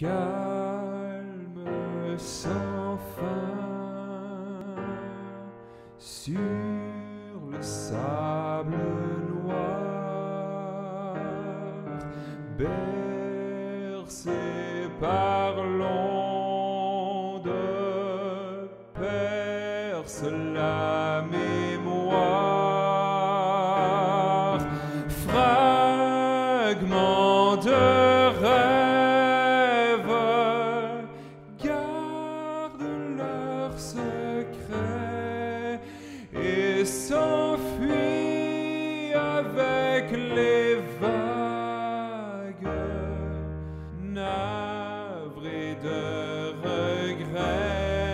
calme sans fin sur le sable noir, bercé par l'onde, perce Je regrette.